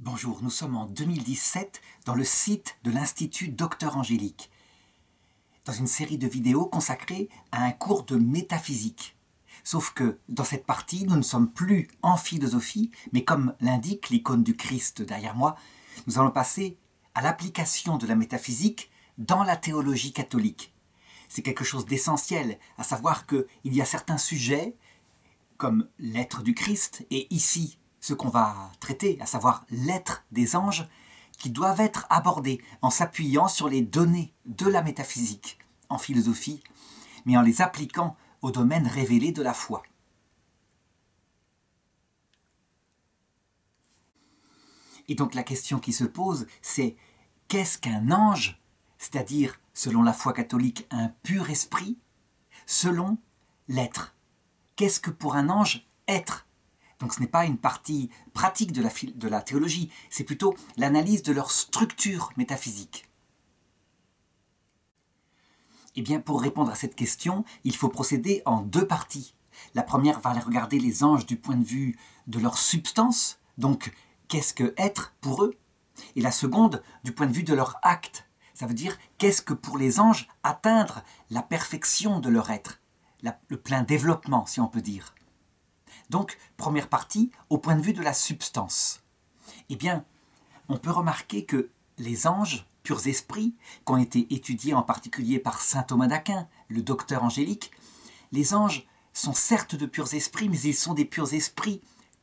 Bonjour, nous sommes en 2017 dans le site de l'Institut Docteur Angélique, dans une série de vidéos consacrées à un cours de métaphysique. Sauf que dans cette partie, nous ne sommes plus en philosophie, mais comme l'indique l'icône du Christ derrière moi, nous allons passer à l'application de la métaphysique dans la théologie catholique. C'est quelque chose d'essentiel, à savoir qu'il y a certains sujets, comme l'être du Christ, et ici ce qu'on va traiter, à savoir l'être des anges, qui doivent être abordés en s'appuyant sur les données de la métaphysique en philosophie, mais en les appliquant au domaine révélé de la foi. Et donc la question qui se pose, c'est qu'est-ce qu'un ange, c'est-à-dire, selon la foi catholique, un pur esprit, selon l'être? Qu'est-ce que pour un ange être donc ce n'est pas une partie pratique de la, théologie, c'est plutôt l'analyse de leur structure métaphysique. Eh bien, pour répondre à cette question, il faut procéder en deux parties. La première va regarder les anges du point de vue de leur substance, donc qu'est-ce que être pour eux, et la seconde du point de vue de leur acte. Ça veut dire qu'est-ce que pour les anges atteindre la perfection de leur être, le plein développement, si on peut dire. Donc, première partie, au point de vue de la substance. Eh bien, on peut remarquer que les anges, purs esprits, qui ont été étudiés en particulier par saint Thomas d'Aquin, le docteur angélique, les anges sont certes de purs esprits, mais ils sont des purs esprits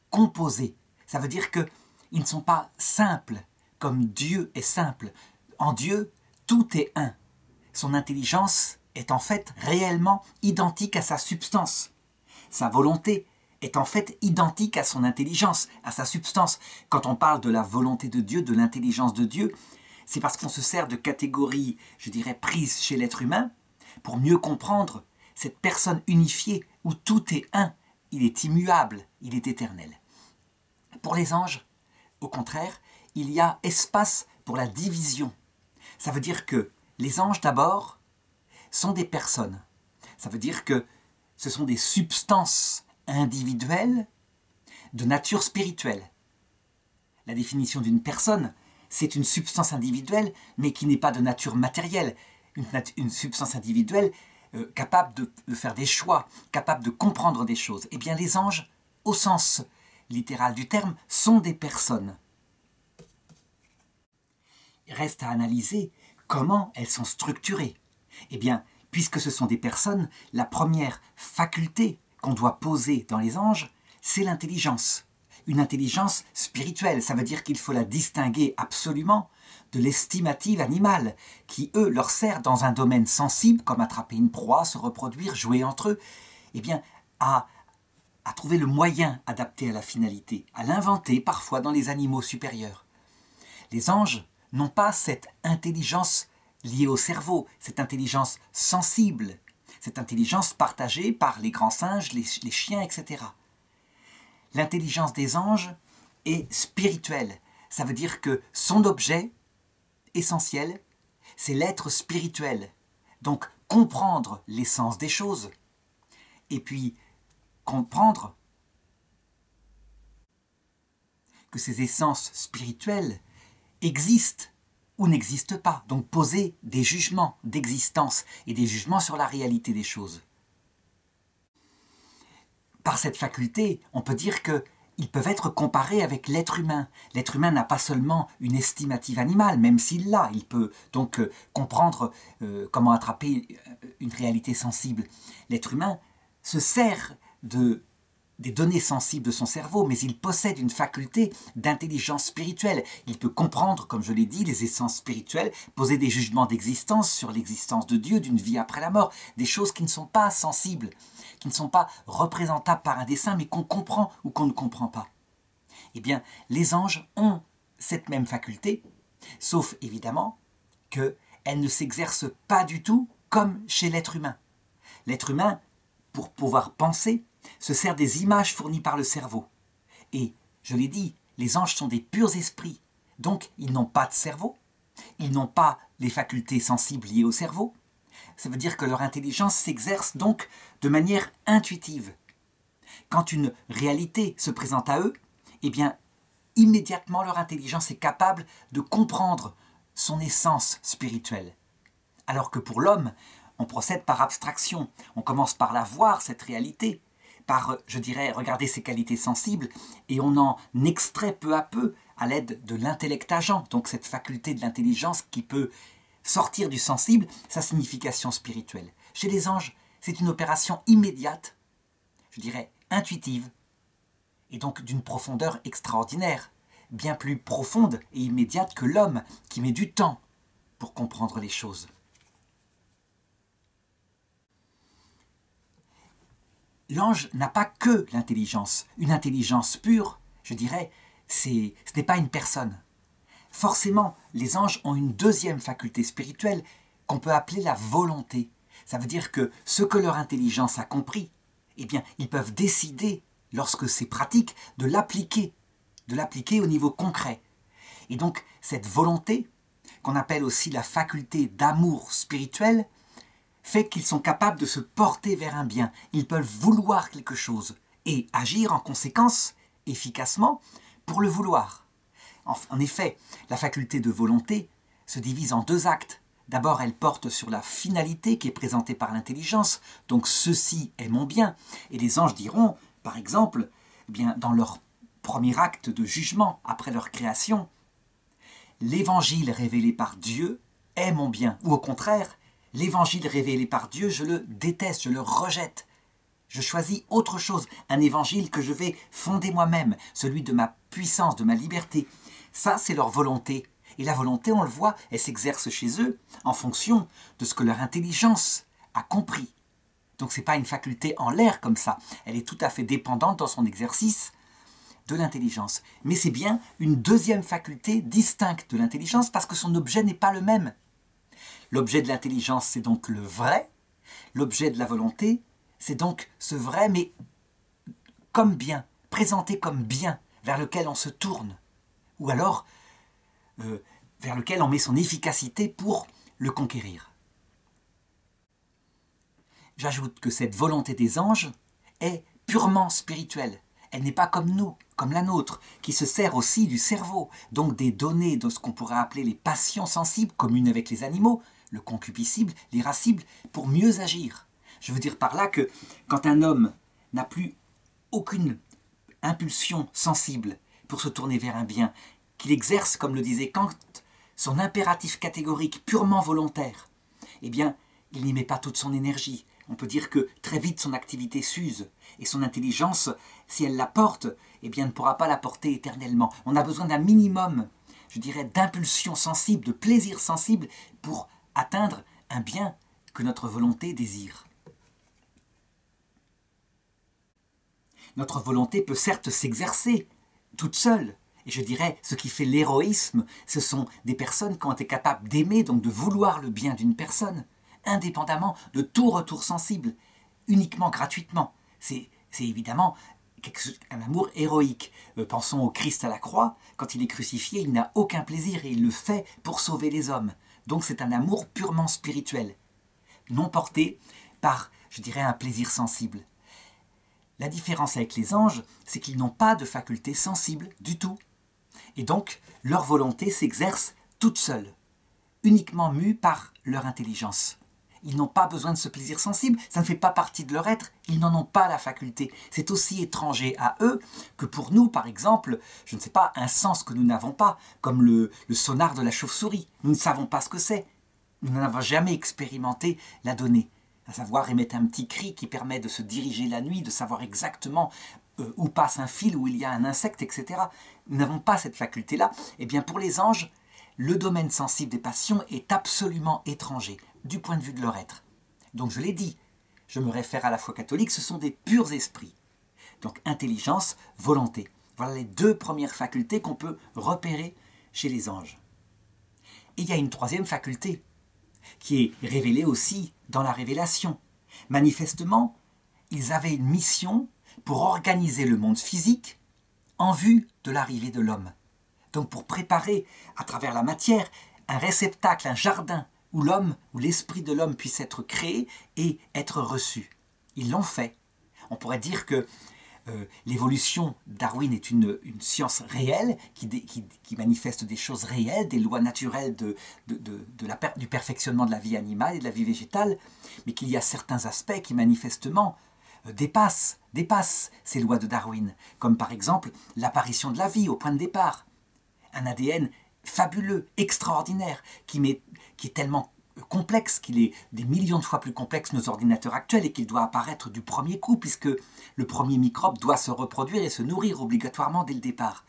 composés. Ça veut dire qu'ils ne sont pas simples, comme Dieu est simple. En Dieu, tout est un. Son intelligence est en fait réellement identique à sa substance. Sa volonté est en fait identique à son intelligence, à sa substance. Quand on parle de la volonté de Dieu, de l'intelligence de Dieu, c'est parce qu'on se sert de catégories, je dirais, prises chez l'être humain, pour mieux comprendre cette personne unifiée où tout est un, il est immuable, il est éternel. Pour les anges, au contraire, il y a espace pour la division. Ça veut dire que les anges, d'abord, sont des personnes. Ça veut dire que ce sont des substances individuelle de nature spirituelle. La définition d'une personne, c'est une substance individuelle, mais qui n'est pas de nature matérielle. Une, substance individuelle euh, capable de, faire des choix, capable de comprendre des choses. Eh bien, les anges, au sens littéral du terme, sont des personnes. Reste à analyser comment elles sont structurées. Eh bien, puisque ce sont des personnes, la première faculté qu'on doit poser dans les anges, c'est l'intelligence. Une intelligence spirituelle, ça veut dire qu'il faut la distinguer absolument de l'estimative animale, qui, eux, leur sert dans un domaine sensible, comme attraper une proie, se reproduire, jouer entre eux, eh bien, à, à trouver le moyen adapté à la finalité, à l'inventer parfois dans les animaux supérieurs. Les anges n'ont pas cette intelligence liée au cerveau, cette intelligence sensible, cette intelligence partagée par les grands singes, les, chiens, etc. L'intelligence des anges est spirituelle. Ça veut dire que son objet essentiel, c'est l'être spirituel. Donc comprendre l'essence des choses. Et puis comprendre que ces essences spirituelles existent ou n'existe pas. Donc poser des jugements d'existence et des jugements sur la réalité des choses. Par cette faculté, on peut dire que ils peuvent être comparés avec l'être humain. L'être humain n'a pas seulement une estimative animale, même s'il l'a, il peut donc euh, comprendre euh, comment attraper euh, une réalité sensible. L'être humain se sert de des données sensibles de son cerveau, mais il possède une faculté d'intelligence spirituelle. Il peut comprendre, comme je l'ai dit, les essences spirituelles, poser des jugements d'existence sur l'existence de Dieu, d'une vie après la mort, des choses qui ne sont pas sensibles, qui ne sont pas représentables par un dessin, mais qu'on comprend ou qu'on ne comprend pas. Eh bien, les anges ont cette même faculté, sauf évidemment qu'elle ne s'exerce pas du tout comme chez l'être humain. L'être humain, pour pouvoir penser, se sert des images fournies par le cerveau. Et, je l'ai dit, les anges sont des purs esprits, donc ils n'ont pas de cerveau, ils n'ont pas les facultés sensibles liées au cerveau. Ça veut dire que leur intelligence s'exerce donc de manière intuitive. Quand une réalité se présente à eux, eh bien, immédiatement leur intelligence est capable de comprendre son essence spirituelle. Alors que pour l'homme, on procède par abstraction, on commence par la voir, cette réalité, par, je dirais, regarder ses qualités sensibles, et on en extrait peu à peu à l'aide de l'intellect agent, donc cette faculté de l'intelligence qui peut sortir du sensible sa signification spirituelle. Chez les anges, c'est une opération immédiate, je dirais intuitive, et donc d'une profondeur extraordinaire, bien plus profonde et immédiate que l'homme qui met du temps pour comprendre les choses. L'ange n'a pas que l'intelligence, une intelligence pure, je dirais, c'est, ce n'est pas une personne. Forcément, les anges ont une deuxième faculté spirituelle qu'on peut appeler la volonté. Ça veut dire que ce que leur intelligence a compris, eh bien, ils peuvent décider, lorsque c'est pratique, de l'appliquer, de l'appliquer au niveau concret. Et donc, cette volonté, qu'on appelle aussi la faculté d'amour spirituel, fait qu'ils sont capables de se porter vers un bien. Ils peuvent vouloir quelque chose et agir en conséquence, efficacement, pour le vouloir. En effet, la faculté de volonté se divise en deux actes. D'abord, elle porte sur la finalité qui est présentée par l'intelligence, donc ceci est mon bien. Et les anges diront, par exemple, eh bien, dans leur premier acte de jugement après leur création, l'évangile révélé par Dieu est mon bien, ou au contraire, l'évangile révélé par Dieu, je le déteste, je le rejette. Je choisis autre chose, un évangile que je vais fonder moi-même, celui de ma puissance, de ma liberté. Ça, c'est leur volonté. Et la volonté, on le voit, elle s'exerce chez eux en fonction de ce que leur intelligence a compris. Donc ce n'est pas une faculté en l'air comme ça. Elle est tout à fait dépendante dans son exercice de l'intelligence. Mais c'est bien une deuxième faculté distincte de l'intelligence parce que son objet n'est pas le même. L'objet de l'intelligence, c'est donc le vrai. L'objet de la volonté, c'est donc ce vrai, mais comme bien, présenté comme bien, vers lequel on se tourne, ou alors euh, vers lequel on met son efficacité pour le conquérir. J'ajoute que cette volonté des anges est purement spirituelle. Elle n'est pas comme nous, comme la nôtre, qui se sert aussi du cerveau, donc des données de ce qu'on pourrait appeler les passions sensibles communes avec les animaux, le concupiscible, l'irascible, pour mieux agir. Je veux dire par là que quand un homme n'a plus aucune impulsion sensible pour se tourner vers un bien, qu'il exerce, comme le disait Kant, son impératif catégorique purement volontaire, eh bien, il n'y met pas toute son énergie. On peut dire que très vite son activité s'use et son intelligence, si elle la porte, eh bien, ne pourra pas la porter éternellement. On a besoin d'un minimum, je dirais, d'impulsion sensible, de plaisir sensible pour atteindre un bien que notre volonté désire. Notre volonté peut certes s'exercer toute seule, et je dirais, ce qui fait l'héroïsme, ce sont des personnes qui ont été capables d'aimer, donc de vouloir le bien d'une personne, indépendamment de tout retour sensible, uniquement gratuitement. C'est évidemment un amour héroïque. Euh, pensons au Christ à la croix, quand il est crucifié, il n'a aucun plaisir et il le fait pour sauver les hommes. Donc c'est un amour purement spirituel, non porté par, je dirais, un plaisir sensible. La différence avec les anges, c'est qu'ils n'ont pas de faculté sensible du tout. Et donc, leur volonté s'exerce toute seule, uniquement mue par leur intelligence. Ils n'ont pas besoin de ce plaisir sensible, ça ne fait pas partie de leur être, ils n'en ont pas la faculté. C'est aussi étranger à eux que pour nous, par exemple, je ne sais pas, un sens que nous n'avons pas, comme le, sonar de la chauve-souris. Nous ne savons pas ce que c'est. Nous n'avons jamais expérimenté la donnée à savoir émettre un petit cri qui permet de se diriger la nuit, de savoir exactement euh, où passe un fil, où il y a un insecte, etc. Nous n'avons pas cette faculté-là. Eh bien, pour les anges, le domaine sensible des passions est absolument étranger du point de vue de leur être. Donc, je l'ai dit, je me réfère à la foi catholique, ce sont des purs esprits. Donc, intelligence, volonté. Voilà les deux premières facultés qu'on peut repérer chez les anges. Et il y a une troisième faculté, qui est révélée aussi dans la révélation. Manifestement, ils avaient une mission pour organiser le monde physique en vue de l'arrivée de l'homme. Donc pour préparer à travers la matière un réceptacle, un jardin où l'homme, où l'esprit de l'homme puisse être créé et être reçu. Ils l'ont fait. On pourrait dire que euh, l'évolution, Darwin est une, science réelle qui, manifeste des choses réelles, des lois naturelles de, du perfectionnement de la vie animale et de la vie végétale, mais qu'il y a certains aspects qui manifestement euh, dépassent, dépassent ces lois de Darwin, comme par exemple l'apparition de la vie au point de départ. Un ADN fabuleux, extraordinaire, qui, est tellement complexe, qu'il est des millions de fois plus complexe que nos ordinateurs actuels et qu'il doit apparaître du premier coup, puisque le premier microbe doit se reproduire et se nourrir obligatoirement dès le départ.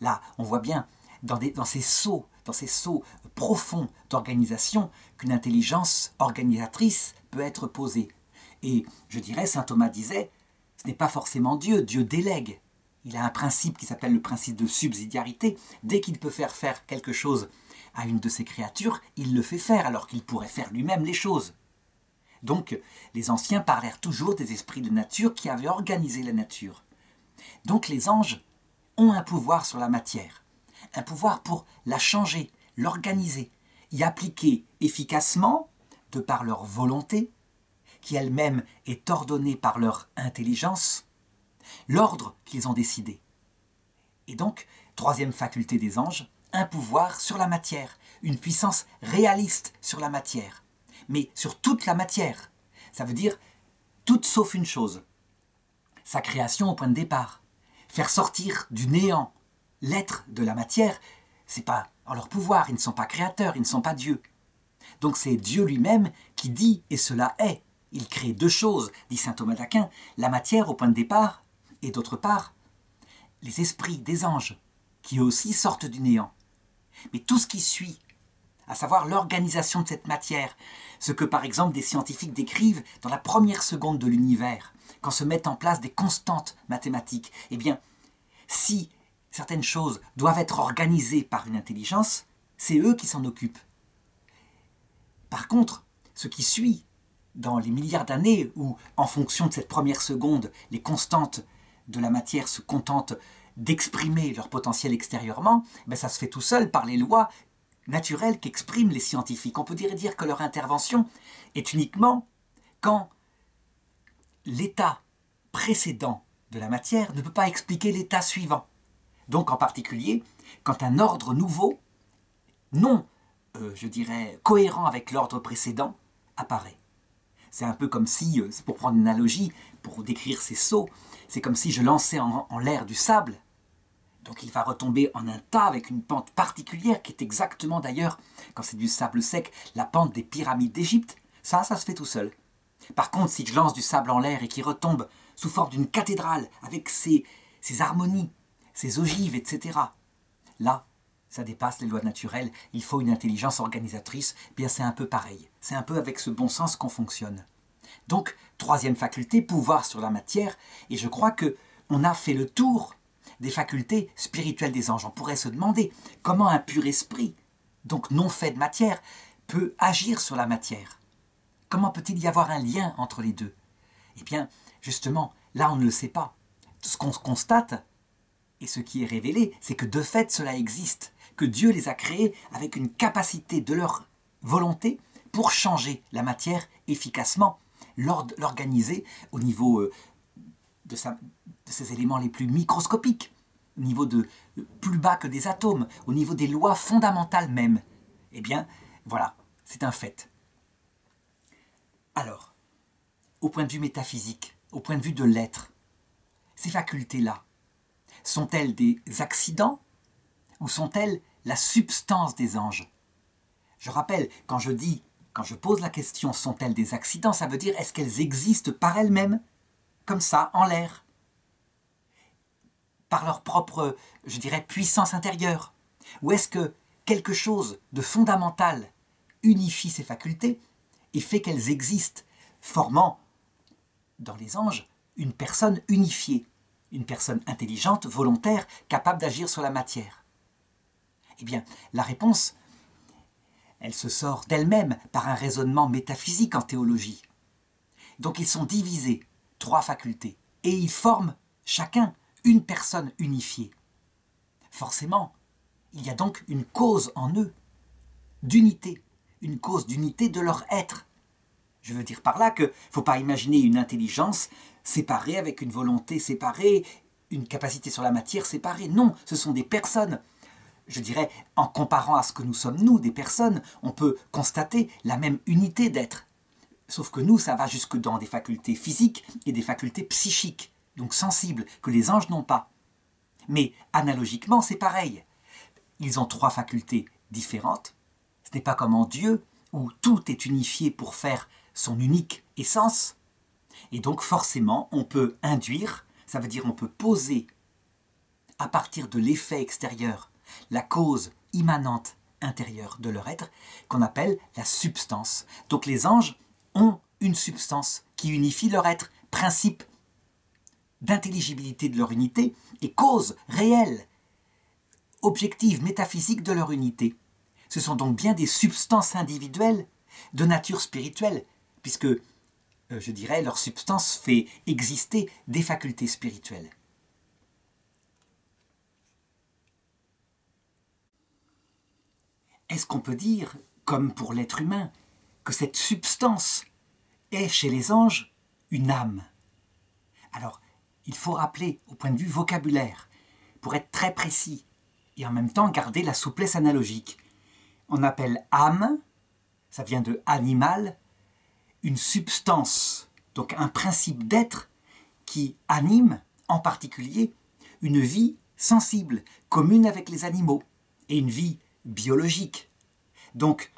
Là, on voit bien dans, dans ces sauts, dans ces sauts profonds d'organisation, qu'une intelligence organisatrice peut être posée. Et je dirais, saint Thomas disait, ce n'est pas forcément Dieu, Dieu délègue. Il a un principe qui s'appelle le principe de subsidiarité. Dès qu'il peut faire faire quelque chose à une de ses créatures, il le fait faire alors qu'il pourrait faire lui-même les choses. Donc, les anciens parlèrent toujours des esprits de nature qui avaient organisé la nature. Donc les anges ont un pouvoir sur la matière, un pouvoir pour la changer, l'organiser, y appliquer efficacement, de par leur volonté, qui elle-même est ordonnée par leur intelligence, l'ordre qu'ils ont décidé. Et donc, troisième faculté des anges, un pouvoir sur la matière, une puissance réaliste sur la matière, mais sur toute la matière. Ça veut dire toute sauf une chose. Sa création au point de départ. Faire sortir du néant l'être de la matière, c'est pas en leur pouvoir, ils ne sont pas créateurs, ils ne sont pas Dieu. Donc c'est Dieu lui-même qui dit et cela est. Il crée deux choses, dit saint Thomas d'Aquin, la matière au point de départ et d'autre part les esprits des anges qui aussi sortent du néant. Mais tout ce qui suit, à savoir l'organisation de cette matière, ce que par exemple des scientifiques décrivent dans la première seconde de l'univers, quand se mettent en place des constantes mathématiques, eh bien, si certaines choses doivent être organisées par une intelligence, c'est eux qui s'en occupent. Par contre, ce qui suit dans les milliards d'années où, en fonction de cette première seconde, les constantes de la matière se contentent d'exprimer leur potentiel extérieurement, ben ça se fait tout seul par les lois naturelles qu'expriment les scientifiques. On peut dire, dire que leur intervention est uniquement quand l'état précédent de la matière ne peut pas expliquer l'état suivant. Donc en particulier, quand un ordre nouveau, non, euh, je dirais, cohérent avec l'ordre précédent, apparaît. C'est un peu comme si, euh, pour prendre une analogie, pour décrire ces sauts, c'est comme si je lançais en, l'air du sable. Donc il va retomber en un tas avec une pente particulière qui est exactement d'ailleurs, quand c'est du sable sec, la pente des pyramides d'Égypte. Ça, ça se fait tout seul. Par contre, si je lance du sable en l'air et qu'il retombe sous forme d'une cathédrale avec ses, ses harmonies, ses ogives, etc., là, ça dépasse les lois naturelles, il faut une intelligence organisatrice, bien c'est un peu pareil. C'est un peu avec ce bon sens qu'on fonctionne. Donc, troisième faculté, pouvoir sur la matière, et je crois que on a fait le tour des facultés spirituelles des anges. On pourrait se demander comment un pur esprit, donc non fait de matière, peut agir sur la matière. Comment peut-il y avoir un lien entre les deux? Eh bien, justement, là on ne le sait pas. Ce qu'on constate, et ce qui est révélé, c'est que de fait cela existe, que Dieu les a créés avec une capacité de leur volonté pour changer la matière efficacement l'organiser au niveau euh, de, ses éléments les plus microscopiques, au niveau de plus bas que des atomes, au niveau des lois fondamentales même. Eh bien, voilà, c'est un fait. Alors, au point de vue métaphysique, au point de vue de l'être, ces facultés-là, sont-elles des accidents ou sont-elles la substance des anges? Je rappelle, quand je dis quand je pose la question sont-elles des accidents, ça veut dire est-ce qu'elles existent par elles-mêmes, comme ça, en l'air, par leur propre, je dirais, puissance intérieure. Ou est-ce que quelque chose de fondamental unifie ces facultés et fait qu'elles existent, formant, dans les anges, une personne unifiée, une personne intelligente, volontaire, capable d'agir sur la matière? Eh bien, la réponse elle se sort d'elle-même par un raisonnement métaphysique en théologie. Donc ils sont divisés, trois facultés, et ils forment chacun une personne unifiée. Forcément, il y a donc une cause en eux, d'unité, une cause d'unité de leur être. Je veux dire par là que faut pas imaginer une intelligence séparée avec une volonté séparée, une capacité sur la matière séparée. Non, ce sont des personnes. Je dirais, en comparant à ce que nous sommes nous, des personnes, on peut constater la même unité d'être. Sauf que nous, ça va jusque dans des facultés physiques et des facultés psychiques, donc sensibles, que les anges n'ont pas. Mais analogiquement, c'est pareil. Ils ont trois facultés différentes. Ce n'est pas comme en Dieu, où tout est unifié pour faire son unique essence. Et donc forcément, on peut induire, ça veut dire on peut poser à partir de l'effet extérieur la cause immanente intérieure de leur être, qu'on appelle la substance. Donc les anges ont une substance qui unifie leur être, principe d'intelligibilité de leur unité et cause réelle, objective, métaphysique de leur unité. Ce sont donc bien des substances individuelles de nature spirituelle, puisque, euh, je dirais, leur substance fait exister des facultés spirituelles. Est-ce qu'on peut dire, comme pour l'être humain, que cette substance est chez les anges une âme? Alors, il faut rappeler au point de vue vocabulaire, pour être très précis, et en même temps garder la souplesse analogique. On appelle âme, ça vient de animal, une substance, donc un principe d'être qui anime en particulier une vie sensible, commune avec les animaux, et une vie biologique. Donc,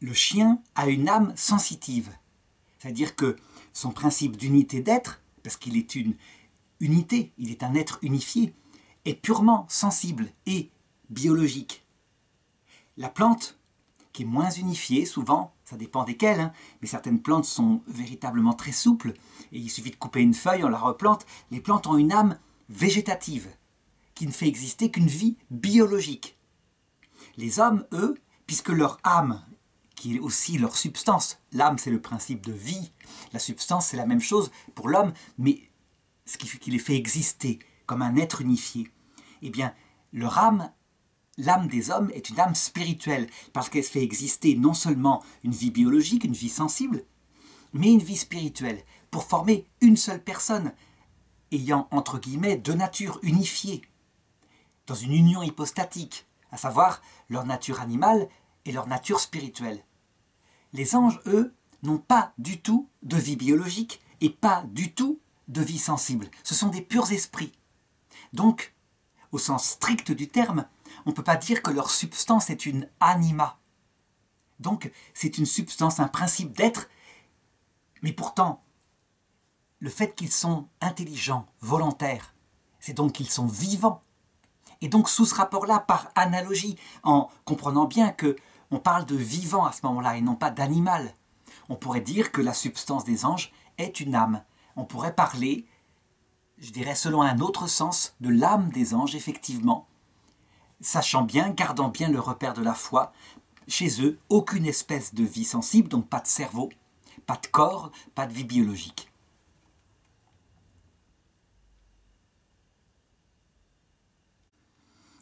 le chien a une âme sensitive, c'est-à-dire que son principe d'unité d'être, parce qu'il est une unité, il est un être unifié, est purement sensible et biologique. La plante, qui est moins unifiée souvent, ça dépend desquelles, hein, mais certaines plantes sont véritablement très souples, et il suffit de couper une feuille, on la replante, les plantes ont une âme végétative, qui ne fait exister qu'une vie biologique. Les hommes, eux, puisque leur âme, qui est aussi leur substance, l'âme c'est le principe de vie, la substance c'est la même chose pour l'homme, mais ce qui les fait exister comme un être unifié, eh bien, leur âme l'âme des hommes est une âme spirituelle, parce qu'elle fait exister non seulement une vie biologique, une vie sensible, mais une vie spirituelle, pour former une seule personne, ayant entre guillemets deux natures unifiées, dans une union hypostatique, à savoir leur nature animale et leur nature spirituelle. Les anges, eux, n'ont pas du tout de vie biologique et pas du tout de vie sensible. Ce sont des purs esprits. Donc, au sens strict du terme, on ne peut pas dire que leur substance est une anima. Donc c'est une substance, un principe d'être, mais pourtant, le fait qu'ils sont intelligents, volontaires, c'est donc qu'ils sont vivants. Et donc sous ce rapport-là, par analogie, en comprenant bien que on parle de vivant à ce moment-là et non pas d'animal, on pourrait dire que la substance des anges est une âme. On pourrait parler, je dirais selon un autre sens, de l'âme des anges, effectivement, sachant bien, gardant bien le repère de la foi, chez eux, aucune espèce de vie sensible, donc pas de cerveau, pas de corps, pas de vie biologique.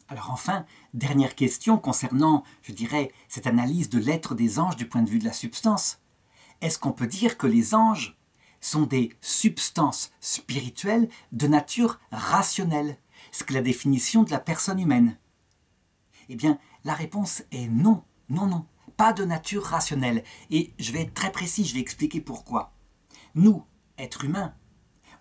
Alors enfin, dernière question concernant, je dirais, cette analyse de l'être des anges du point de vue de la substance. Est-ce qu'on peut dire que les anges sont des substances spirituelles de nature rationnelle? Ce que la définition de la personne humaine. Eh bien, la réponse est non, non, non, pas de nature rationnelle. Et je vais être très précis, je vais expliquer pourquoi. Nous, êtres humains,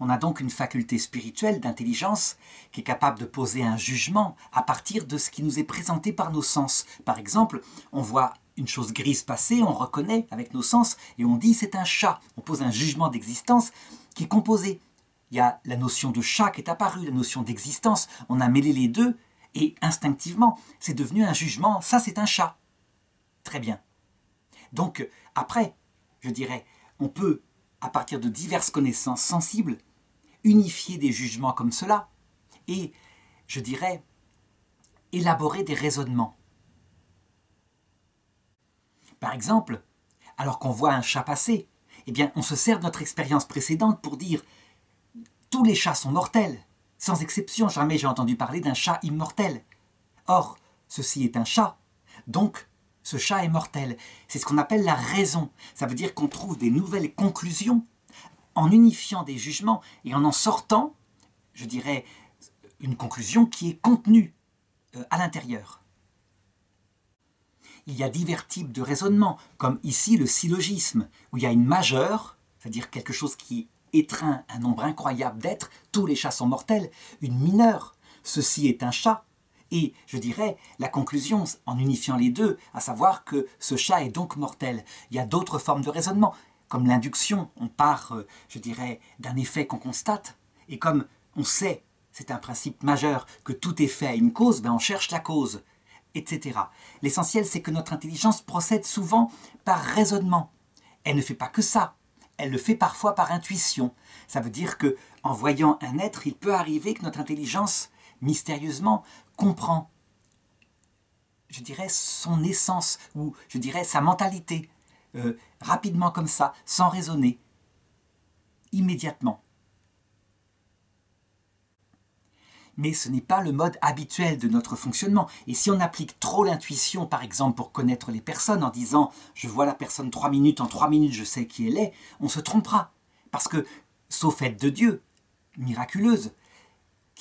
on a donc une faculté spirituelle d'intelligence qui est capable de poser un jugement à partir de ce qui nous est présenté par nos sens. Par exemple, on voit une chose grise passer, on reconnaît avec nos sens et on dit c'est un chat. On pose un jugement d'existence qui est composé. Il y a la notion de chat qui est apparue, la notion d'existence. On a mêlé les deux et instinctivement, c'est devenu un jugement, ça c'est un chat. Très bien. Donc, après, je dirais, on peut, à partir de diverses connaissances sensibles, unifier des jugements comme cela, et, je dirais, élaborer des raisonnements. Par exemple, alors qu'on voit un chat passer, eh bien, on se sert de notre expérience précédente pour dire tous les chats sont mortels. Sans exception, jamais j'ai entendu parler d'un chat immortel. Or, ceci est un chat. Donc, ce chat est mortel. C'est ce qu'on appelle la raison. Ça veut dire qu'on trouve des nouvelles conclusions en unifiant des jugements et en en sortant, je dirais, une conclusion qui est contenue euh, à l'intérieur. Il y a divers types de raisonnements, comme ici le syllogisme, où il y a une majeure, c'est-à-dire quelque chose qui étreint un nombre incroyable d'êtres, tous les chats sont mortels, une mineure, ceci est un chat, et je dirais la conclusion en unifiant les deux, à savoir que ce chat est donc mortel. Il y a d'autres formes de raisonnement, comme l'induction, on part, euh, je dirais, d'un effet qu'on constate, et comme on sait, c'est un principe majeur, que tout effet a une cause, ben on cherche la cause, etc. L'essentiel, c'est que notre intelligence procède souvent par raisonnement. Elle ne fait pas que ça, elle le fait parfois par intuition. Ça veut dire que, en voyant un être, il peut arriver que notre intelligence, mystérieusement, comprend, je dirais, son essence, ou je dirais sa mentalité, euh, rapidement comme ça, sans raisonner, immédiatement. Mais ce n'est pas le mode habituel de notre fonctionnement. Et si on applique trop l'intuition, par exemple, pour connaître les personnes, en disant je vois la personne trois minutes, en trois minutes je sais qui elle est, on se trompera. Parce que, sauf aide de Dieu, miraculeuse,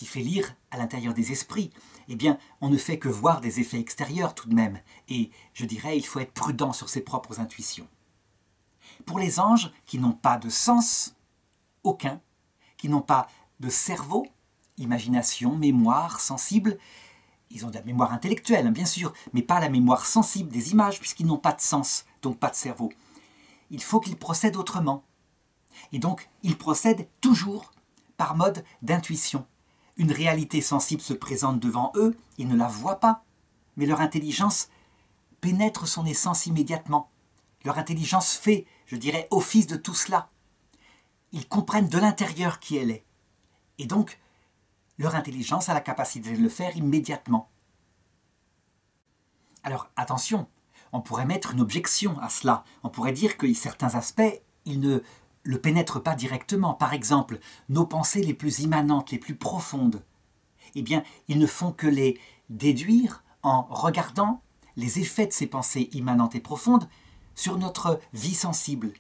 fait lire à l'intérieur des esprits, eh bien, on ne fait que voir des effets extérieurs tout de même, et je dirais, il faut être prudent sur ses propres intuitions. Pour les anges qui n'ont pas de sens, aucun, qui n'ont pas de cerveau, imagination, mémoire, sensible, ils ont de la mémoire intellectuelle, hein, bien sûr, mais pas la mémoire sensible des images, puisqu'ils n'ont pas de sens, donc pas de cerveau. Il faut qu'ils procèdent autrement. Et donc, ils procèdent toujours par mode d'intuition une réalité sensible se présente devant eux, ils ne la voient pas, mais leur intelligence pénètre son essence immédiatement. Leur intelligence fait, je dirais, office de tout cela. Ils comprennent de l'intérieur qui elle est. Et donc, leur intelligence a la capacité de le faire immédiatement. Alors attention, on pourrait mettre une objection à cela. On pourrait dire que certains aspects, ils ne le pénètrent pas directement. Par exemple, nos pensées les plus immanentes, les plus profondes, eh bien, ils ne font que les déduire en regardant les effets de ces pensées immanentes et profondes sur notre vie sensible.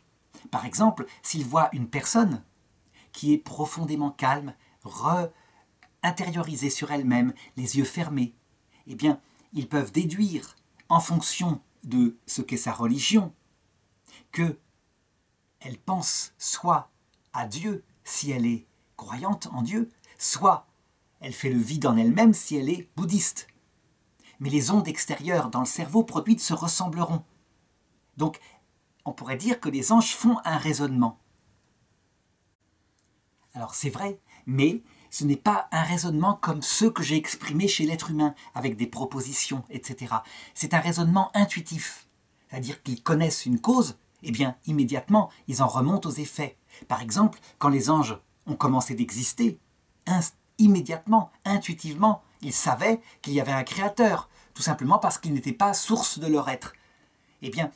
Par exemple, s'ils voient une personne qui est profondément calme, re-intériorisée sur elle-même, les yeux fermés, eh bien, ils peuvent déduire, en fonction de ce qu'est sa religion, que elle pense soit à Dieu si elle est croyante en Dieu, soit elle fait le vide en elle-même si elle est bouddhiste. Mais les ondes extérieures dans le cerveau produites se ressembleront. Donc, on pourrait dire que les anges font un raisonnement. Alors c'est vrai, mais ce n'est pas un raisonnement comme ceux que j'ai exprimés chez l'être humain, avec des propositions, etc. C'est un raisonnement intuitif, c'est-à-dire qu'ils connaissent une cause eh bien, immédiatement, ils en remontent aux effets. Par exemple, quand les anges ont commencé d'exister, immédiatement, intuitivement, ils savaient qu'il y avait un créateur, tout simplement parce qu'ils n'étaient pas source de leur être. Eh bien,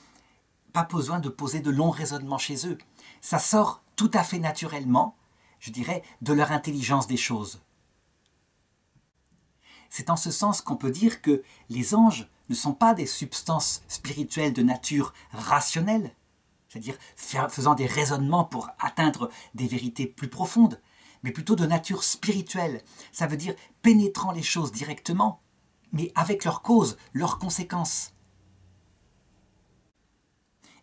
pas besoin de poser de longs raisonnements chez eux. Ça sort tout à fait naturellement, je dirais, de leur intelligence des choses. C'est en ce sens qu'on peut dire que les anges ne sont pas des substances spirituelles de nature rationnelle, c'est-à-dire faisant des raisonnements pour atteindre des vérités plus profondes, mais plutôt de nature spirituelle. Ça veut dire pénétrant les choses directement, mais avec leurs causes, leurs conséquences.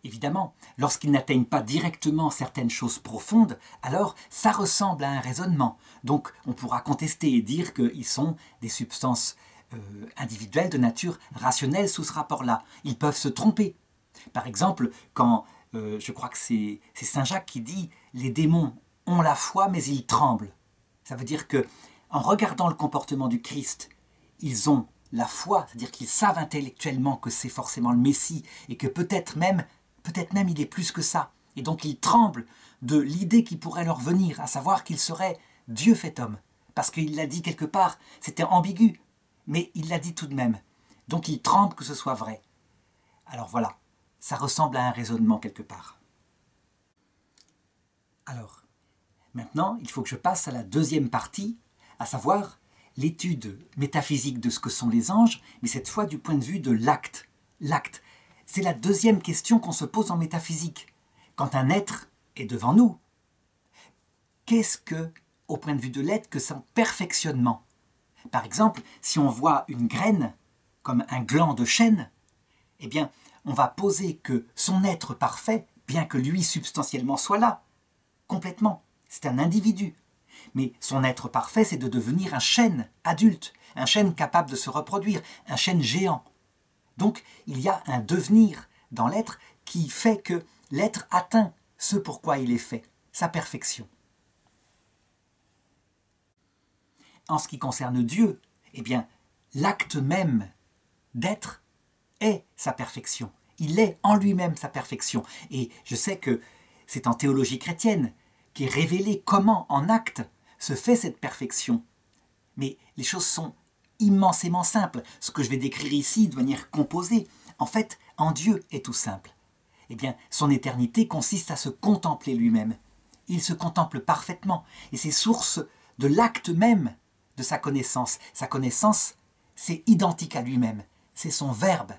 Évidemment, lorsqu'ils n'atteignent pas directement certaines choses profondes, alors ça ressemble à un raisonnement. Donc on pourra contester et dire qu'ils sont des substances euh, individuelles de nature rationnelle sous ce rapport-là. Ils peuvent se tromper. Par exemple, quand euh, je crois que c'est Saint Jacques qui dit les démons ont la foi mais ils tremblent. Ça veut dire que en regardant le comportement du Christ, ils ont la foi, c'est-à-dire qu'ils savent intellectuellement que c'est forcément le Messie et que peut-être même, peut-être même il est plus que ça. Et donc ils tremblent de l'idée qui pourrait leur venir, à savoir qu'il serait Dieu fait homme. Parce qu'il l'a dit quelque part, c'était ambigu, mais il l'a dit tout de même. Donc ils tremblent que ce soit vrai. Alors voilà, ça ressemble à un raisonnement quelque part. Alors, maintenant, il faut que je passe à la deuxième partie, à savoir l'étude métaphysique de ce que sont les anges, mais cette fois du point de vue de l'acte. L'acte, c'est la deuxième question qu'on se pose en métaphysique. Quand un être est devant nous, qu'est-ce que, au point de vue de l'être, que son perfectionnement? Par exemple, si on voit une graine comme un gland de chêne, eh bien, on va poser que son être parfait, bien que lui substantiellement soit là, complètement, c'est un individu. Mais son être parfait, c'est de devenir un chêne adulte, un chêne capable de se reproduire, un chêne géant. Donc il y a un devenir dans l'être qui fait que l'être atteint ce pourquoi il est fait, sa perfection. En ce qui concerne Dieu, eh bien, l'acte même d'être sa perfection. Il est en lui-même sa perfection. Et je sais que c'est en théologie chrétienne qu'est révélé comment, en acte, se fait cette perfection. Mais les choses sont immensément simples. Ce que je vais décrire ici de manière composée, en fait, en Dieu est tout simple. Eh bien, son éternité consiste à se contempler lui-même. Il se contemple parfaitement, et c'est source de l'acte même de sa connaissance. Sa connaissance, c'est identique à lui-même, c'est son verbe.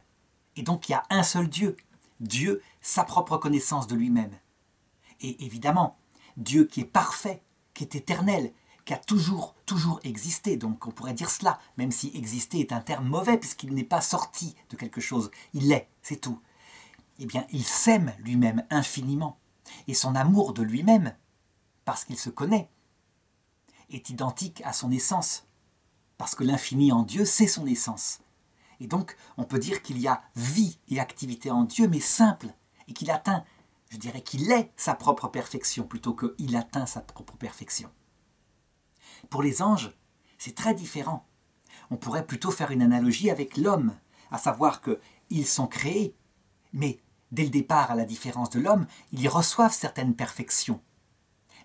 Et donc il y a un seul Dieu, Dieu, sa propre connaissance de lui-même. Et évidemment, Dieu qui est parfait, qui est éternel, qui a toujours, toujours existé. Donc on pourrait dire cela, même si exister est un terme mauvais, puisqu'il n'est pas sorti de quelque chose. Il l'est, c'est tout. Eh bien, il s'aime lui-même infiniment. Et son amour de lui-même, parce qu'il se connaît, est identique à son essence. Parce que l'infini en Dieu, c'est son essence. Et donc, on peut dire qu'il y a vie et activité en Dieu, mais simple, et qu'il atteint, je dirais qu'il est sa propre perfection, plutôt qu'il atteint sa propre perfection. Pour les anges, c'est très différent. On pourrait plutôt faire une analogie avec l'homme, à savoir qu'ils sont créés, mais dès le départ, à la différence de l'homme, ils reçoivent certaines perfections.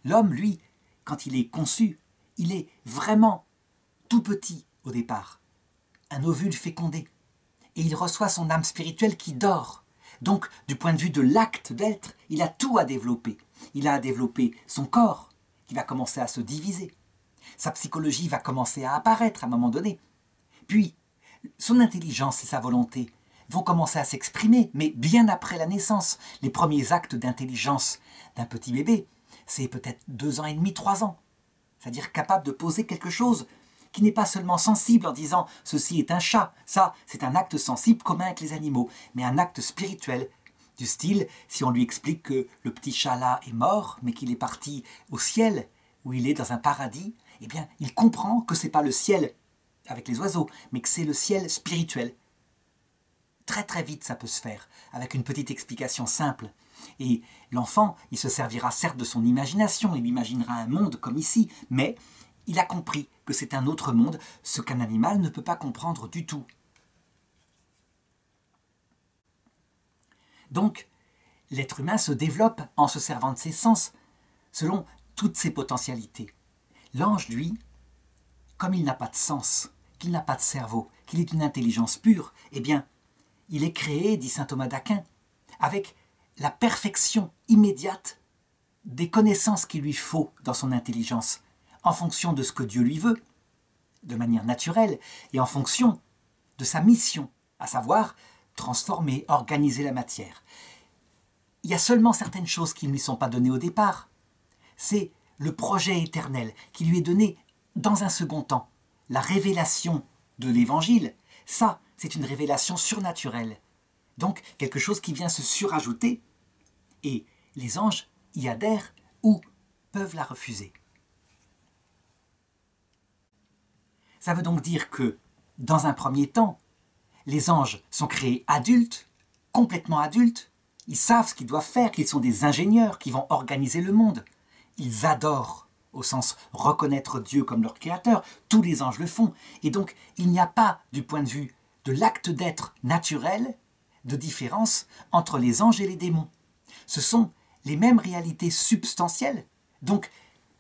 L'homme, lui, quand il est conçu, il est vraiment tout petit au départ, un ovule fécondé, et il reçoit son âme spirituelle qui dort. Donc, du point de vue de l'acte d'être, il a tout à développer. Il a à développer son corps, qui va commencer à se diviser. Sa psychologie va commencer à apparaître à un moment donné. Puis, son intelligence et sa volonté vont commencer à s'exprimer, mais bien après la naissance. Les premiers actes d'intelligence d'un petit bébé, c'est peut-être deux ans et demi, trois ans. C'est-à-dire capable de poser quelque chose qui n'est pas seulement sensible en disant ceci est un chat, ça c'est un acte sensible commun avec les animaux, mais un acte spirituel du style si on lui explique que le petit chat là est mort, mais qu'il est parti au ciel, où il est dans un paradis, eh bien, il comprend que ce n'est pas le ciel avec les oiseaux, mais que c'est le ciel spirituel. Très très vite ça peut se faire, avec une petite explication simple. Et l'enfant, il se servira certes de son imagination, il imaginera un monde comme ici, mais il a compris que c'est un autre monde, ce qu'un animal ne peut pas comprendre du tout. Donc, l'être humain se développe en se servant de ses sens, selon toutes ses potentialités. L'ange, lui, comme il n'a pas de sens, qu'il n'a pas de cerveau, qu'il est une intelligence pure, eh bien, il est créé, dit saint Thomas d'Aquin, avec la perfection immédiate des connaissances qu'il lui faut dans son intelligence, en fonction de ce que Dieu lui veut, de manière naturelle, et en fonction de sa mission, à savoir transformer, organiser la matière. Il y a seulement certaines choses qui ne lui sont pas données au départ. C'est le projet éternel qui lui est donné dans un second temps, la révélation de l'Évangile. Ça, c'est une révélation surnaturelle. Donc quelque chose qui vient se surajouter, et les anges y adhèrent ou peuvent la refuser. Ça veut donc dire que, dans un premier temps, les anges sont créés adultes, complètement adultes, ils savent ce qu'ils doivent faire, qu'ils sont des ingénieurs qui vont organiser le monde. Ils adorent, au sens reconnaître Dieu comme leur créateur, tous les anges le font. Et donc, il n'y a pas, du point de vue de l'acte d'être naturel, de différence entre les anges et les démons. Ce sont les mêmes réalités substantielles. Donc,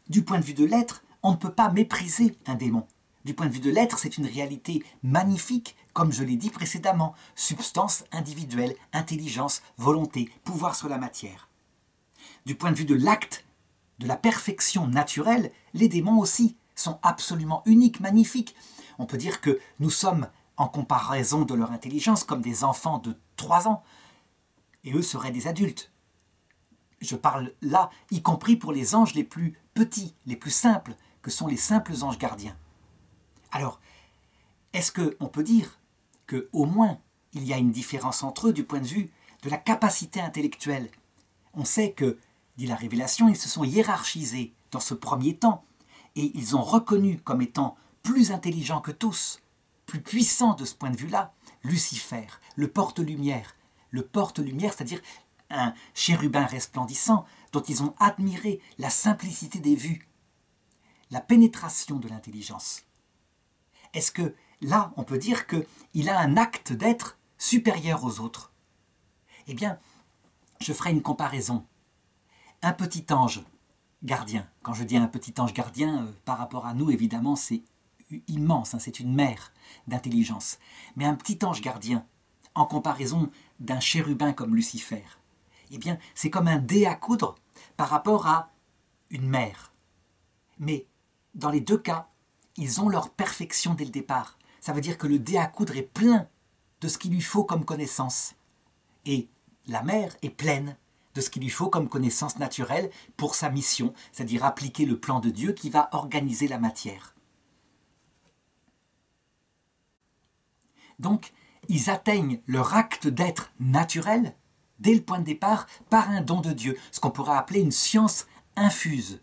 du point de vue de l'être, on ne peut pas mépriser un démon. Du point de vue de l'être, c'est une réalité magnifique, comme je l'ai dit précédemment, substance individuelle, intelligence, volonté, pouvoir sur la matière. Du point de vue de l'acte, de la perfection naturelle, les démons aussi sont absolument uniques, magnifiques. On peut dire que nous sommes, en comparaison de leur intelligence, comme des enfants de 3 ans. et eux seraient des adultes. Je parle là, y compris pour les anges les plus petits, les plus simples, que sont les simples anges gardiens. Alors, est-ce qu'on peut dire que au moins il y a une différence entre eux du point de vue de la capacité intellectuelle? On sait que, dit la Révélation, ils se sont hiérarchisés dans ce premier temps et ils ont reconnu comme étant plus intelligents que tous, plus puissants de ce point de vue-là, Lucifer, le porte-lumière. Le porte-lumière, c'est-à-dire un chérubin resplendissant dont ils ont admiré la simplicité des vues, la pénétration de l'intelligence. Est-ce que là, on peut dire qu'il a un acte d'être supérieur aux autres? Eh bien, je ferai une comparaison. Un petit ange gardien, quand je dis un petit ange gardien, euh, par rapport à nous, évidemment, c'est immense, hein, c'est une mer d'intelligence. Mais un petit ange gardien, en comparaison d'un chérubin comme Lucifer, eh bien, c'est comme un dé à coudre par rapport à une mer. Mais dans les deux cas, ils ont leur perfection dès le départ. Ça veut dire que le dé à coudre est plein de ce qu'il lui faut comme connaissance. Et la mer est pleine de ce qu'il lui faut comme connaissance naturelle pour sa mission, c'est-à-dire appliquer le plan de Dieu qui va organiser la matière. Donc, ils atteignent leur acte d'être naturel dès le point de départ par un don de Dieu, ce qu'on pourrait appeler une science infuse.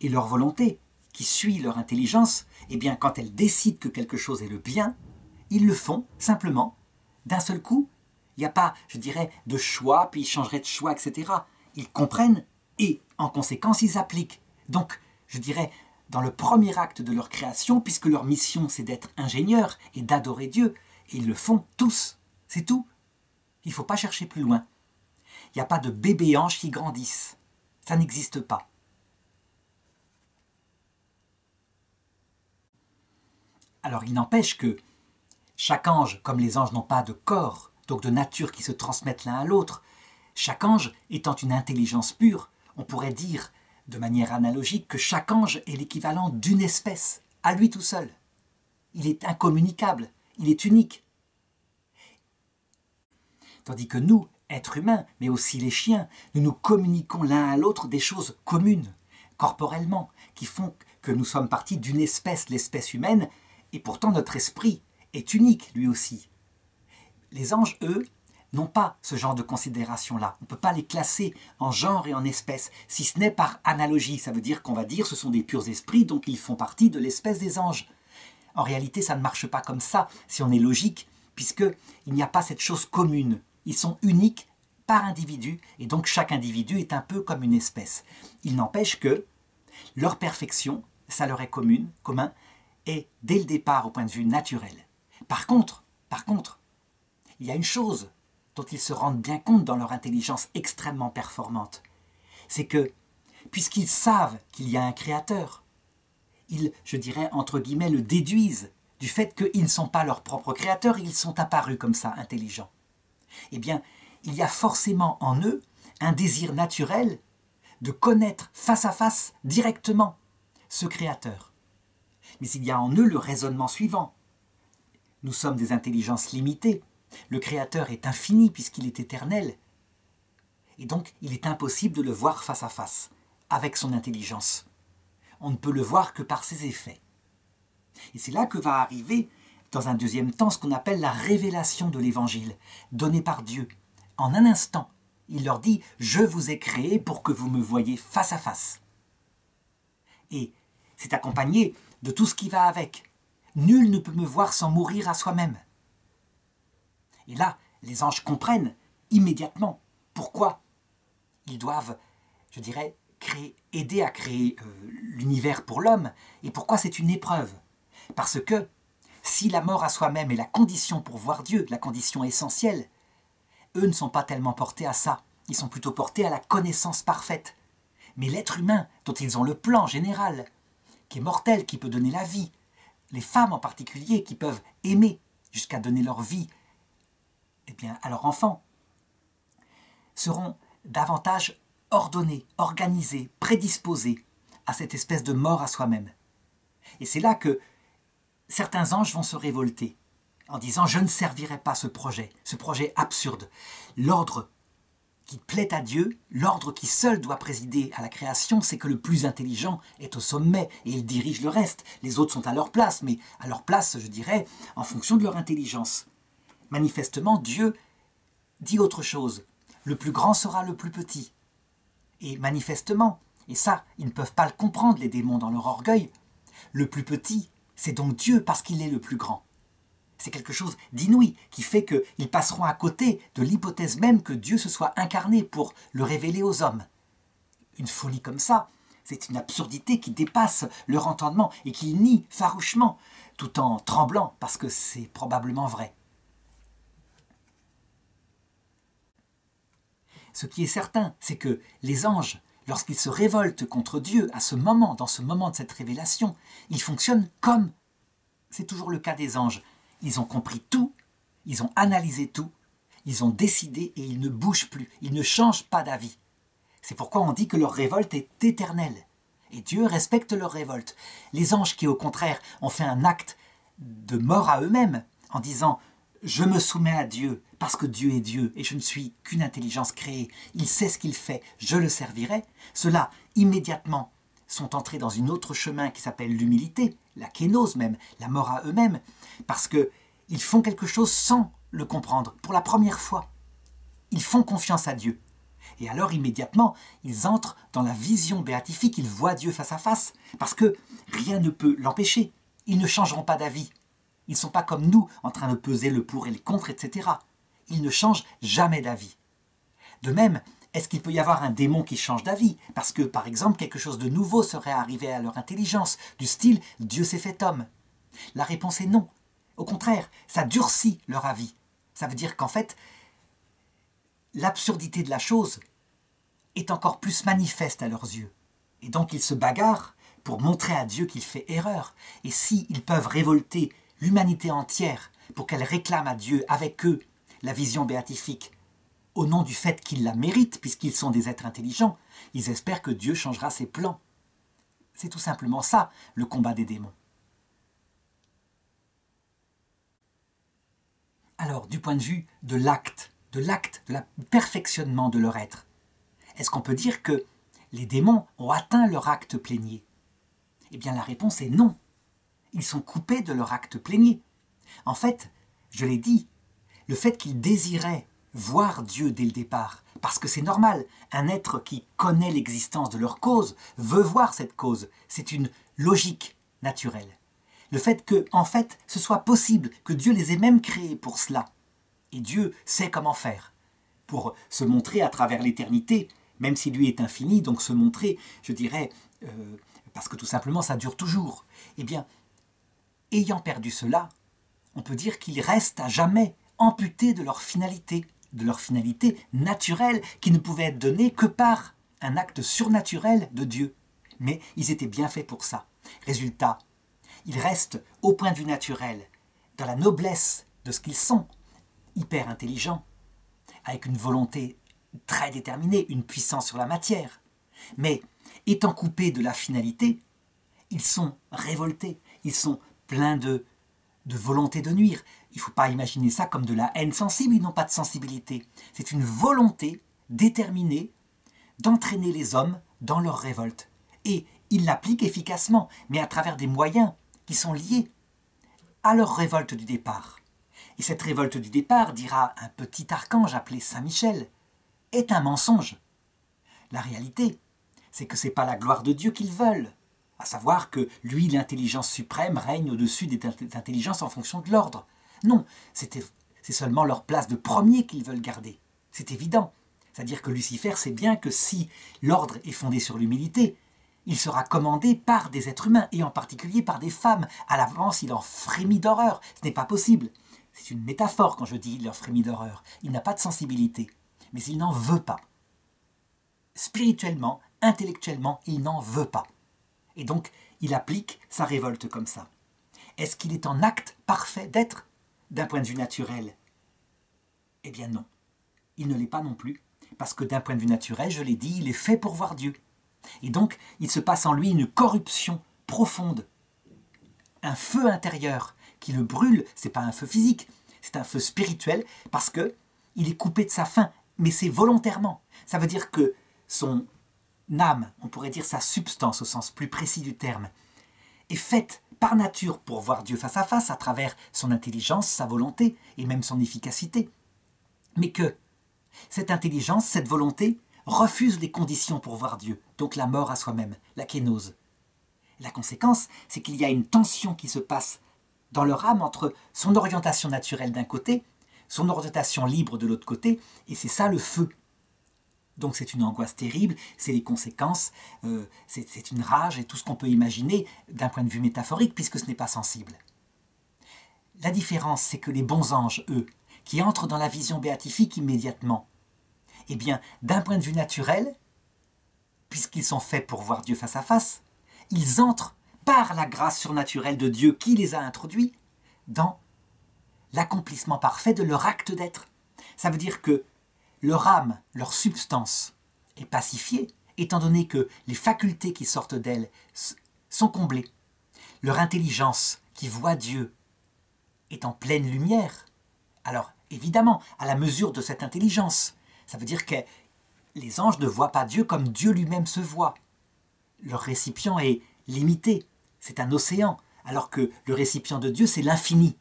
Et leur volonté, qui suit leur intelligence, eh bien, quand elles décident que quelque chose est le bien, ils le font simplement, d'un seul coup. Il n'y a pas, je dirais, de choix, puis ils changeraient de choix, etc. Ils comprennent et, en conséquence, ils appliquent. Donc, je dirais, dans le premier acte de leur création, puisque leur mission c'est d'être ingénieurs et d'adorer Dieu, ils le font tous. C'est tout. Il ne faut pas chercher plus loin. Il n'y a pas de bébé ange qui grandissent. Ça n'existe pas. Alors il n'empêche que chaque ange, comme les anges n'ont pas de corps, donc de nature qui se transmettent l'un à l'autre, chaque ange étant une intelligence pure, on pourrait dire de manière analogique que chaque ange est l'équivalent d'une espèce, à lui tout seul. Il est incommunicable, il est unique. Tandis que nous, êtres humains, mais aussi les chiens, nous nous communiquons l'un à l'autre des choses communes, corporellement, qui font que nous sommes partis d'une espèce, l'espèce humaine, et pourtant notre esprit est unique lui aussi. Les anges, eux, n'ont pas ce genre de considération-là. On ne peut pas les classer en genre et en espèce, si ce n'est par analogie. Ça veut dire qu'on va dire ce sont des purs esprits, donc ils font partie de l'espèce des anges. En réalité, ça ne marche pas comme ça, si on est logique, puisqu'il n'y a pas cette chose commune. Ils sont uniques par individu, et donc chaque individu est un peu comme une espèce. Il n'empêche que leur perfection, ça leur est commune, commun, est dès le départ au point de vue naturel. Par contre, par contre, il y a une chose dont ils se rendent bien compte dans leur intelligence extrêmement performante, c'est que, puisqu'ils savent qu'il y a un créateur, ils, je dirais, entre guillemets, le déduisent du fait qu'ils ne sont pas leurs propres créateurs, ils sont apparus comme ça, intelligents. Eh bien, il y a forcément en eux un désir naturel de connaître face à face directement ce créateur. Mais il y a en eux le raisonnement suivant. Nous sommes des intelligences limitées. Le Créateur est infini puisqu'il est éternel. Et donc, il est impossible de le voir face à face, avec son intelligence on ne peut le voir que par ses effets. Et c'est là que va arriver, dans un deuxième temps, ce qu'on appelle la révélation de l'Évangile, donnée par Dieu. En un instant, il leur dit, je vous ai créé pour que vous me voyiez face à face. Et c'est accompagné de tout ce qui va avec. Nul ne peut me voir sans mourir à soi-même. Et là, les anges comprennent immédiatement pourquoi ils doivent, je dirais, aider à créer euh, l'univers pour l'homme, et pourquoi c'est une épreuve Parce que si la mort à soi-même est la condition pour voir Dieu, la condition essentielle, eux ne sont pas tellement portés à ça, ils sont plutôt portés à la connaissance parfaite. Mais l'être humain, dont ils ont le plan général, qui est mortel, qui peut donner la vie, les femmes en particulier, qui peuvent aimer jusqu'à donner leur vie eh bien, à leur enfant, seront davantage ordonné, organisé, prédisposé à cette espèce de mort à soi-même. Et c'est là que certains anges vont se révolter en disant je ne servirai pas ce projet, ce projet absurde. L'ordre qui plaît à Dieu, l'ordre qui seul doit présider à la création, c'est que le plus intelligent est au sommet et il dirige le reste. Les autres sont à leur place, mais à leur place, je dirais, en fonction de leur intelligence. Manifestement, Dieu dit autre chose. Le plus grand sera le plus petit. Et manifestement, et ça, ils ne peuvent pas le comprendre, les démons, dans leur orgueil, le plus petit, c'est donc Dieu parce qu'il est le plus grand. C'est quelque chose d'inouï qui fait qu'ils passeront à côté de l'hypothèse même que Dieu se soit incarné pour le révéler aux hommes. Une folie comme ça, c'est une absurdité qui dépasse leur entendement et qu'ils nient farouchement, tout en tremblant parce que c'est probablement vrai. Ce qui est certain, c'est que les anges, lorsqu'ils se révoltent contre Dieu à ce moment, dans ce moment de cette révélation, ils fonctionnent comme c'est toujours le cas des anges. Ils ont compris tout, ils ont analysé tout, ils ont décidé et ils ne bougent plus, ils ne changent pas d'avis. C'est pourquoi on dit que leur révolte est éternelle. Et Dieu respecte leur révolte. Les anges qui, au contraire, ont fait un acte de mort à eux-mêmes, en disant Je me soumets à Dieu, parce que Dieu est Dieu, et je ne suis qu'une intelligence créée, il sait ce qu'il fait, je le servirai, ceux-là, immédiatement, sont entrés dans un autre chemin qui s'appelle l'humilité, la kénose même, la mort à eux-mêmes, parce qu'ils font quelque chose sans le comprendre, pour la première fois. Ils font confiance à Dieu. Et alors immédiatement, ils entrent dans la vision béatifique, ils voient Dieu face à face, parce que rien ne peut l'empêcher. Ils ne changeront pas d'avis. Ils ne sont pas comme nous, en train de peser le pour et le contre, etc. Ils ne changent jamais d'avis. De même, est-ce qu'il peut y avoir un démon qui change d'avis? Parce que, par exemple, quelque chose de nouveau serait arrivé à leur intelligence, du style Dieu s'est fait homme. La réponse est non. Au contraire, ça durcit leur avis. Ça veut dire qu'en fait, l'absurdité de la chose est encore plus manifeste à leurs yeux. Et donc ils se bagarrent pour montrer à Dieu qu'il fait erreur. Et s'ils peuvent révolter l'humanité entière pour qu'elle réclame à Dieu avec eux la vision béatifique, au nom du fait qu'ils la méritent, puisqu'ils sont des êtres intelligents, ils espèrent que Dieu changera ses plans. C'est tout simplement ça, le combat des démons. Alors, du point de vue de l'acte, de l'acte, de perfectionnement de leur être, est-ce qu'on peut dire que les démons ont atteint leur acte plénier? Eh bien, la réponse est non. Ils sont coupés de leur acte plénier. En fait, je l'ai dit, le fait qu'ils désiraient voir Dieu dès le départ, parce que c'est normal, un être qui connaît l'existence de leur cause veut voir cette cause, c'est une logique naturelle. Le fait que, en fait, ce soit possible, que Dieu les ait même créés pour cela, et Dieu sait comment faire, pour se montrer à travers l'éternité, même si lui est infini, donc se montrer, je dirais, euh, parce que tout simplement ça dure toujours. Eh bien, ayant perdu cela, on peut dire qu'ils restent à jamais amputés de leur finalité de leur finalité naturelle qui ne pouvait être donnée que par un acte surnaturel de Dieu. Mais ils étaient bien faits pour ça. Résultat, ils restent au point de vue naturel, dans la noblesse de ce qu'ils sont, hyper intelligents, avec une volonté très déterminée, une puissance sur la matière. Mais étant coupés de la finalité, ils sont révoltés, ils sont pleins de, de volonté de nuire, il ne faut pas imaginer ça comme de la haine sensible, ils n'ont pas de sensibilité. C'est une volonté déterminée d'entraîner les hommes dans leur révolte. Et ils l'appliquent efficacement, mais à travers des moyens qui sont liés à leur révolte du départ. Et cette révolte du départ, dira un petit archange appelé Saint Michel, est un mensonge. La réalité, c'est que ce n'est pas la gloire de Dieu qu'ils veulent, à savoir que lui, l'intelligence suprême, règne au-dessus des intelligences en fonction de l'ordre. Non, c'est seulement leur place de premier qu'ils veulent garder. C'est évident. C'est-à-dire que Lucifer sait bien que si l'ordre est fondé sur l'humilité, il sera commandé par des êtres humains, et en particulier par des femmes. À l'avance, il en frémit d'horreur. Ce n'est pas possible. C'est une métaphore quand je dis il en frémit d'horreur. Il n'a pas de sensibilité, mais il n'en veut pas. Spirituellement, intellectuellement, il n'en veut pas. Et donc, il applique sa révolte comme ça. Est-ce qu'il est en acte parfait d'être d'un point de vue naturel Eh bien non. Il ne l'est pas non plus, parce que d'un point de vue naturel, je l'ai dit, il est fait pour voir Dieu. Et donc, il se passe en lui une corruption profonde, un feu intérieur qui le brûle. C'est pas un feu physique, c'est un feu spirituel, parce que il est coupé de sa fin. mais c'est volontairement. Ça veut dire que son âme, on pourrait dire sa substance au sens plus précis du terme, est faite par nature pour voir Dieu face à face à travers son intelligence, sa volonté et même son efficacité. Mais que cette intelligence, cette volonté, refuse les conditions pour voir Dieu, donc la mort à soi-même, la kénose. La conséquence, c'est qu'il y a une tension qui se passe dans leur âme entre son orientation naturelle d'un côté, son orientation libre de l'autre côté, et c'est ça le feu. Donc c'est une angoisse terrible, c'est les conséquences, euh, c'est une rage et tout ce qu'on peut imaginer d'un point de vue métaphorique puisque ce n'est pas sensible. La différence, c'est que les bons anges, eux, qui entrent dans la vision béatifique immédiatement, eh bien, d'un point de vue naturel, puisqu'ils sont faits pour voir Dieu face à face, ils entrent par la grâce surnaturelle de Dieu qui les a introduits dans l'accomplissement parfait de leur acte d'être. Ça veut dire que leur âme, leur substance est pacifiée, étant donné que les facultés qui sortent d'elles sont comblées. Leur intelligence, qui voit Dieu, est en pleine lumière. Alors, évidemment, à la mesure de cette intelligence, ça veut dire que les anges ne voient pas Dieu comme Dieu lui-même se voit. Leur récipient est limité c'est un océan, alors que le récipient de Dieu, c'est l'infini.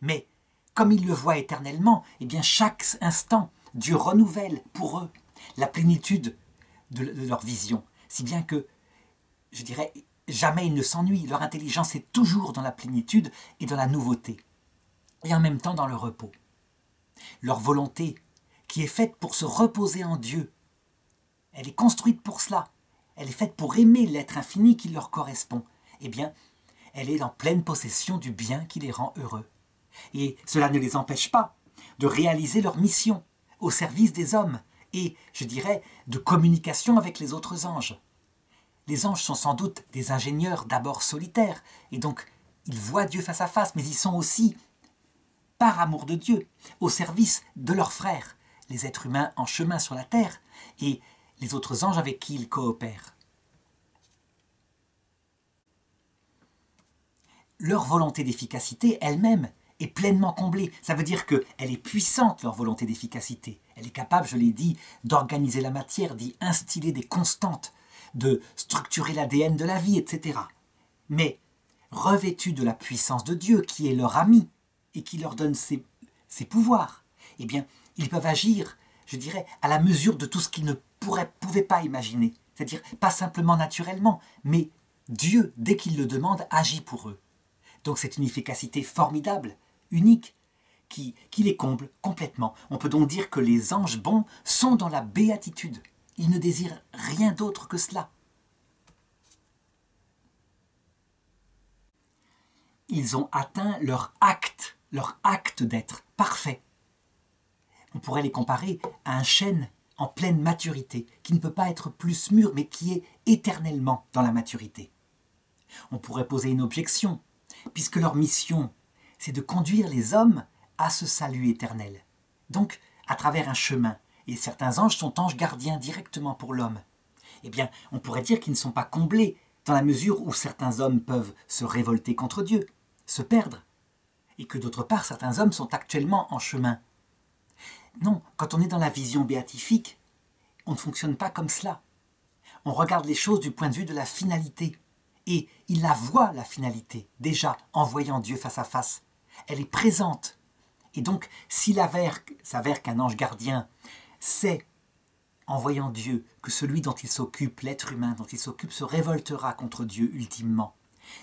Mais comme ils le voient éternellement, eh bien chaque instant, Dieu renouvelle pour eux la plénitude de, leur vision, si bien que, je dirais, jamais ils ne s'ennuient, leur intelligence est toujours dans la plénitude et dans la nouveauté, et en même temps dans le repos. Leur volonté, qui est faite pour se reposer en Dieu, elle est construite pour cela, elle est faite pour aimer l'être infini qui leur correspond, eh bien, elle est en pleine possession du bien qui les rend heureux. Et cela ne les empêche pas de réaliser leur mission au service des hommes et, je dirais, de communication avec les autres anges. Les anges sont sans doute des ingénieurs d'abord solitaires, et donc ils voient Dieu face à face, mais ils sont aussi, par amour de Dieu, au service de leurs frères, les êtres humains en chemin sur la terre, et les autres anges avec qui ils coopèrent. Leur volonté d'efficacité elle-même est pleinement comblée. Ça veut dire qu'elle est puissante, leur volonté d'efficacité. Elle est capable, je l'ai dit, d'organiser la matière, d'y instiller des constantes, de structurer l'ADN de la vie, etc. Mais, revêtus de la puissance de Dieu, qui est leur ami, et qui leur donne ses, ses pouvoirs, eh bien, ils peuvent agir, je dirais, à la mesure de tout ce qu'ils ne pouvaient pas imaginer. C'est-à-dire pas simplement naturellement, mais Dieu, dès qu'il le demande, agit pour eux. Donc c'est une efficacité formidable, unique, qui, les comble complètement. On peut donc dire que les anges bons sont dans la béatitude. Ils ne désirent rien d'autre que cela. Ils ont atteint leur acte, leur acte d'être parfait. On pourrait les comparer à un chêne en pleine maturité, qui ne peut pas être plus mûr, mais qui est éternellement dans la maturité. On pourrait poser une objection, puisque leur mission, c'est de conduire les hommes à ce salut éternel. Donc, à travers un chemin, et certains anges sont anges gardiens directement pour l'homme. Eh bien, on pourrait dire qu'ils ne sont pas comblés, dans la mesure où certains hommes peuvent se révolter contre Dieu, se perdre, et que d'autre part certains hommes sont actuellement en chemin non, quand on est dans la vision béatifique, on ne fonctionne pas comme cela. On regarde les choses du point de vue de la finalité. Et il la voit, la finalité, déjà, en voyant Dieu face à face. Elle est présente. Et donc, s'il s'avère qu'un ange gardien sait, en voyant Dieu, que celui dont il s'occupe, l'être humain dont il s'occupe, se révoltera contre Dieu ultimement,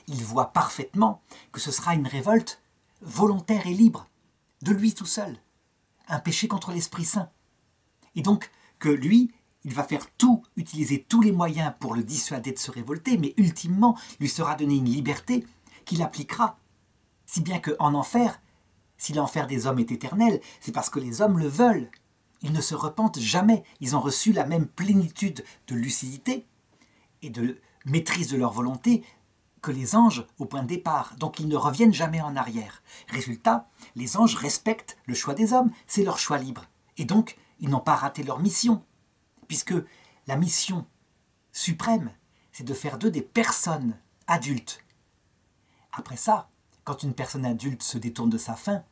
il voit parfaitement que ce sera une révolte volontaire et libre, de lui tout seul un péché contre l'Esprit Saint. Et donc que lui, il va faire tout, utiliser tous les moyens pour le dissuader de se révolter, mais ultimement lui sera donné une liberté qu'il appliquera. Si bien qu'en enfer, si l'enfer des hommes est éternel, c'est parce que les hommes le veulent. Ils ne se repentent jamais, ils ont reçu la même plénitude de lucidité et de maîtrise de leur volonté que les anges au point de départ, donc ils ne reviennent jamais en arrière. Résultat, les anges respectent le choix des hommes, c'est leur choix libre. Et donc, ils n'ont pas raté leur mission, puisque la mission suprême, c'est de faire d'eux des personnes adultes. Après ça, quand une personne adulte se détourne de sa fin,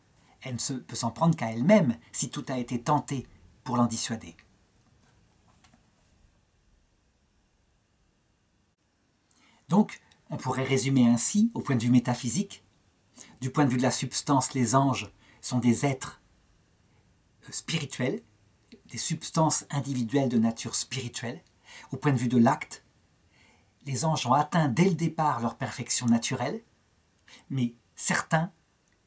elle ne peut s'en prendre qu'à elle-même si tout a été tenté pour l'en dissuader. Donc, on pourrait résumer ainsi, au point de vue métaphysique, du point de vue de la substance, les anges sont des êtres euh, spirituels, des substances individuelles de nature spirituelle. Au point de vue de l'acte, les anges ont atteint dès le départ leur perfection naturelle, mais certains,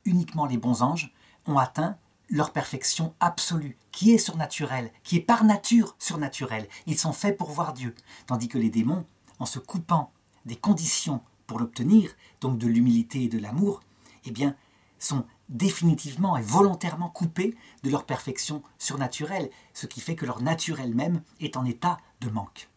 uniquement les bons anges, ont atteint leur perfection absolue, qui est surnaturelle, qui est par nature surnaturelle. Ils sont faits pour voir Dieu, tandis que les démons, en se coupant des conditions pour l'obtenir, donc de l'humilité et de l'amour, eh bien, sont définitivement et volontairement coupés de leur perfection surnaturelle, ce qui fait que leur nature elle-même est en état de manque.